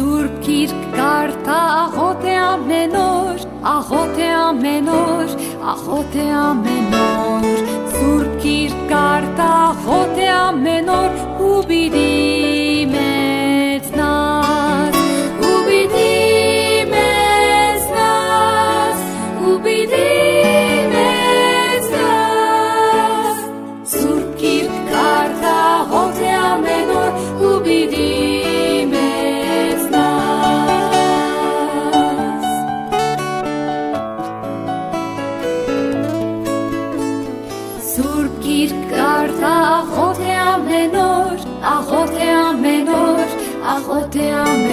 Սուրբ գիրք կարդա աղոտ է ամեն օր, աղոտ է ամեն օր, աղոտ է ամեն օր։ Սուրբ գիրք կարդա աղոտ է ամեն օր, ու բիդի Սուրբ գիրք կարդա աղոտ է ամեն օր, աղոտ է ամեն օր, աղոտ է ամեն